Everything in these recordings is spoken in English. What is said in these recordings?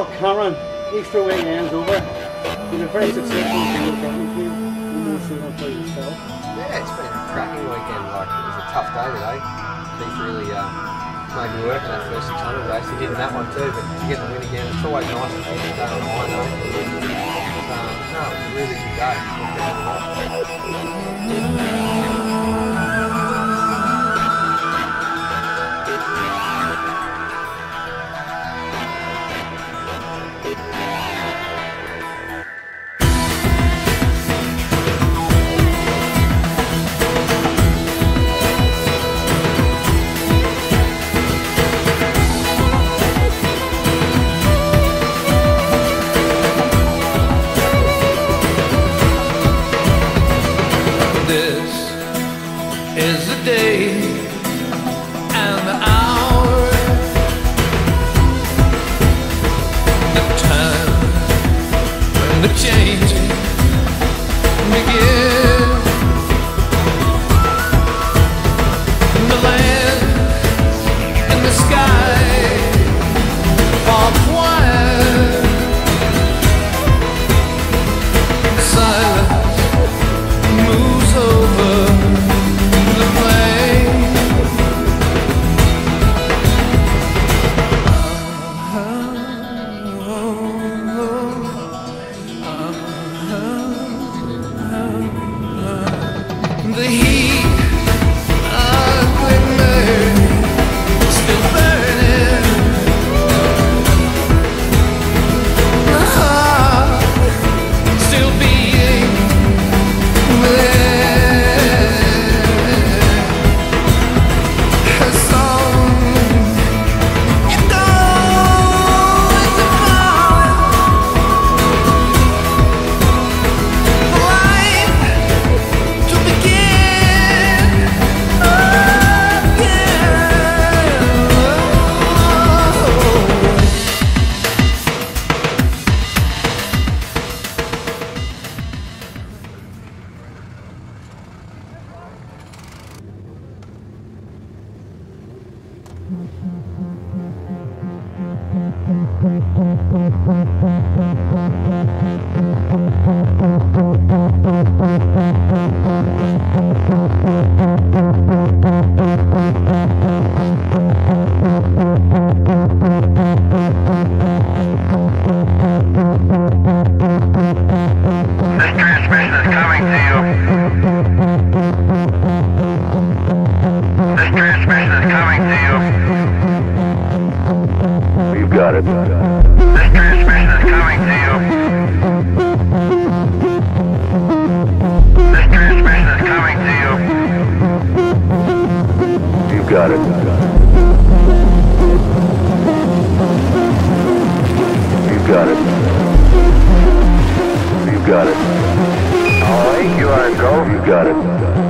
Well, Cameron, Easter hands over. You've been very successful in your government here. You know so much about yourself. Yeah, it's been a cracking weekend. Like it was a tough day today. Keith really uh, made me work in that first 600 race. He did in that one too, but to get the win again, it's always nice to finish the on a note. But, um, no, it was a really good day. This Mm-hmm. This transmission is coming to you. This transmission is coming to you. You got it. You got it. You got it. All right, you are go. You got it.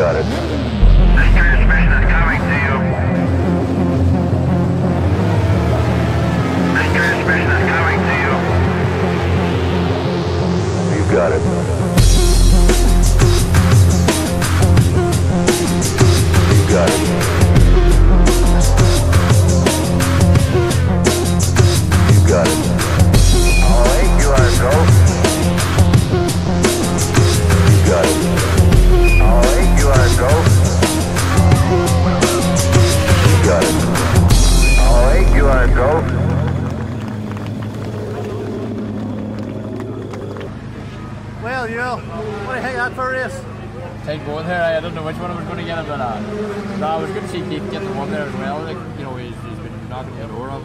got it. Well, you know, what you think that for a race? tight going there. I don't know which one I was going to get it, but uh, no, it was good to see Keith get the one there as well. Like, you know, he's, he's been knocking the door off.